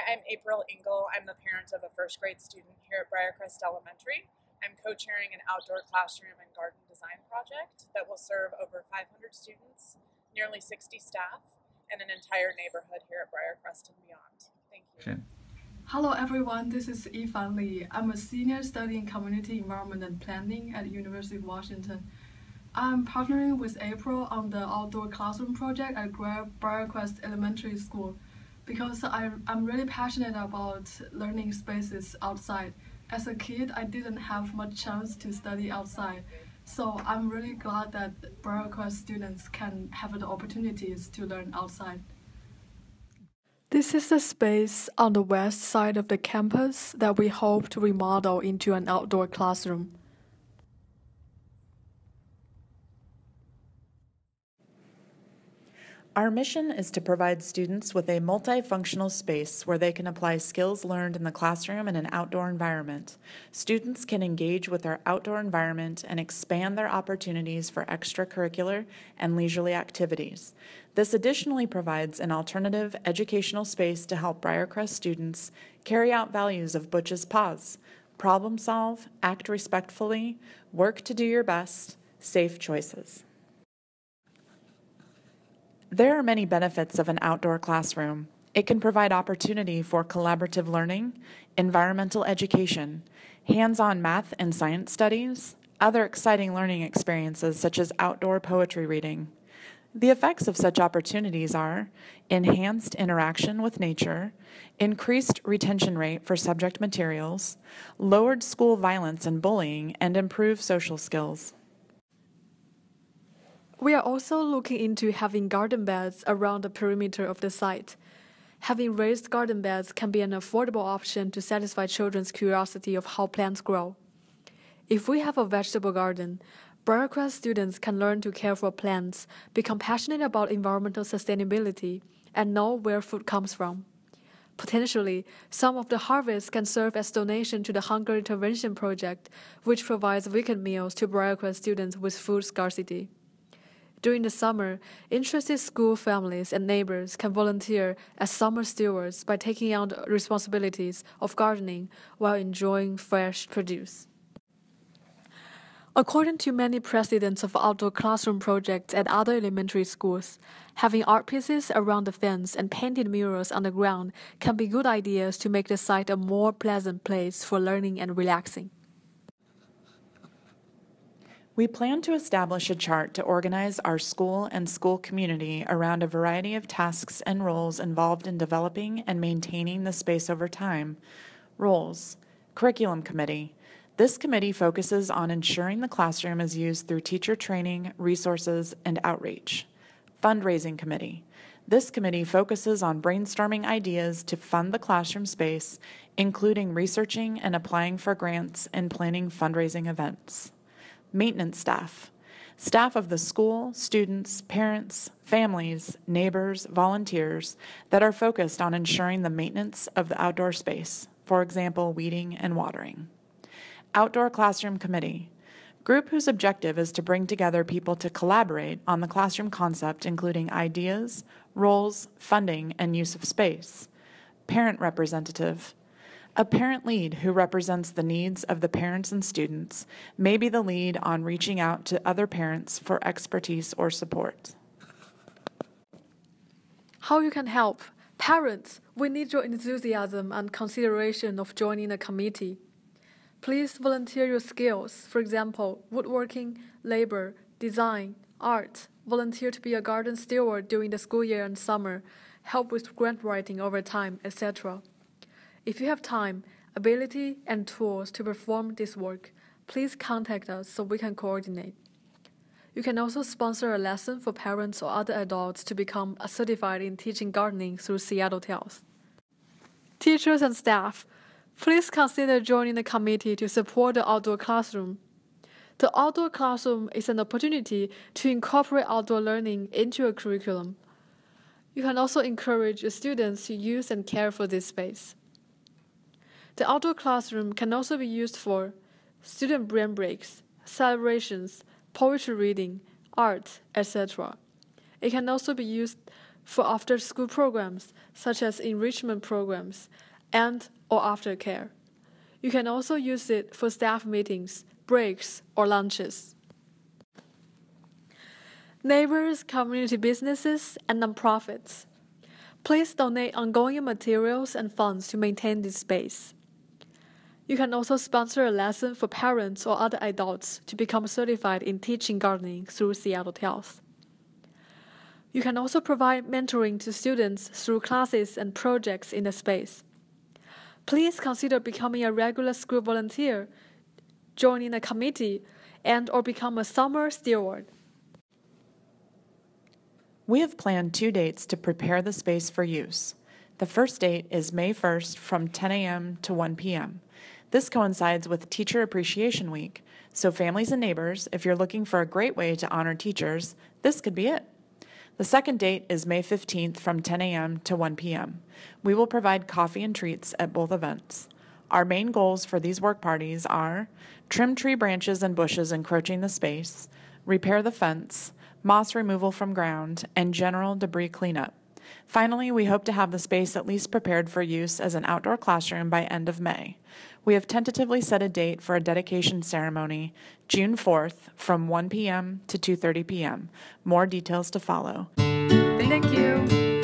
Hi, I'm April Engel. I'm the parent of a first grade student here at Briarcrest Elementary. I'm co-chairing an outdoor classroom and garden design project that will serve over 500 students, nearly 60 staff, and an entire neighborhood here at Briarcrest and beyond. Thank you. Hello everyone, this is Yifan Li. I'm a senior studying community environment and planning at the University of Washington. I'm partnering with April on the outdoor classroom project at Briarcrest Elementary School because I, I'm really passionate about learning spaces outside. As a kid, I didn't have much chance to study outside. So I'm really glad that Briarcrest students can have the opportunities to learn outside. This is the space on the west side of the campus that we hope to remodel into an outdoor classroom. Our mission is to provide students with a multifunctional space where they can apply skills learned in the classroom in an outdoor environment. Students can engage with our outdoor environment and expand their opportunities for extracurricular and leisurely activities. This additionally provides an alternative educational space to help Briarcrest students carry out values of Butch's PAWS problem solve, act respectfully, work to do your best, safe choices. There are many benefits of an outdoor classroom. It can provide opportunity for collaborative learning, environmental education, hands on math and science studies, other exciting learning experiences such as outdoor poetry reading. The effects of such opportunities are enhanced interaction with nature, increased retention rate for subject materials, lowered school violence and bullying, and improved social skills. We are also looking into having garden beds around the perimeter of the site. Having raised garden beds can be an affordable option to satisfy children's curiosity of how plants grow. If we have a vegetable garden, Briarcrest students can learn to care for plants, become passionate about environmental sustainability, and know where food comes from. Potentially, some of the harvest can serve as donation to the Hunger Intervention Project, which provides weekend meals to Briarcrest students with food scarcity. During the summer, interested school families and neighbors can volunteer as summer stewards by taking on responsibilities of gardening while enjoying fresh produce. According to many presidents of outdoor classroom projects at other elementary schools, having art pieces around the fence and painted murals on the ground can be good ideas to make the site a more pleasant place for learning and relaxing. We plan to establish a chart to organize our school and school community around a variety of tasks and roles involved in developing and maintaining the space over time. Roles Curriculum Committee. This committee focuses on ensuring the classroom is used through teacher training, resources, and outreach. Fundraising Committee. This committee focuses on brainstorming ideas to fund the classroom space, including researching and applying for grants and planning fundraising events maintenance staff, staff of the school, students, parents, families, neighbors, volunteers that are focused on ensuring the maintenance of the outdoor space, for example, weeding and watering. Outdoor Classroom Committee, group whose objective is to bring together people to collaborate on the classroom concept, including ideas, roles, funding, and use of space. Parent representative, a parent lead who represents the needs of the parents and students may be the lead on reaching out to other parents for expertise or support. How you can help? Parents, we need your enthusiasm and consideration of joining a committee. Please volunteer your skills, for example, woodworking, labor, design, art. Volunteer to be a garden steward during the school year and summer, help with grant writing over time, etc. If you have time, ability, and tools to perform this work, please contact us so we can coordinate. You can also sponsor a lesson for parents or other adults to become certified in teaching gardening through Seattle Tilth. Teachers and staff, please consider joining the committee to support the outdoor classroom. The outdoor classroom is an opportunity to incorporate outdoor learning into a curriculum. You can also encourage students to use and care for this space. The outdoor classroom can also be used for student brain breaks, celebrations, poetry reading, art, etc. It can also be used for after-school programs such as enrichment programs and or aftercare. You can also use it for staff meetings, breaks, or lunches. Neighbors, community businesses, and nonprofits. Please donate ongoing materials and funds to maintain this space. You can also sponsor a lesson for parents or other adults to become certified in teaching gardening through Seattle Tilth. You can also provide mentoring to students through classes and projects in the space. Please consider becoming a regular school volunteer, joining a committee, and or become a summer steward. We have planned two dates to prepare the space for use. The first date is May 1st from 10 a.m. to 1 p.m. This coincides with Teacher Appreciation Week, so families and neighbors, if you're looking for a great way to honor teachers, this could be it. The second date is May 15th from 10 a.m. to 1 p.m. We will provide coffee and treats at both events. Our main goals for these work parties are trim tree branches and bushes encroaching the space, repair the fence, moss removal from ground, and general debris cleanup. Finally, we hope to have the space at least prepared for use as an outdoor classroom by end of May. We have tentatively set a date for a dedication ceremony, June 4th, from 1 p.m. to 2:30 p.m. More details to follow. Thank you.